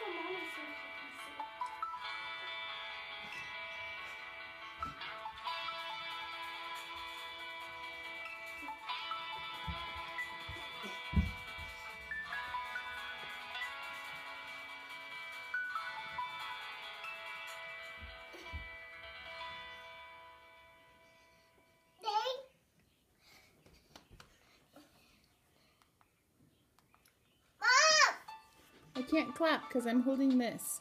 做梦的时候。can't clap because I'm holding this.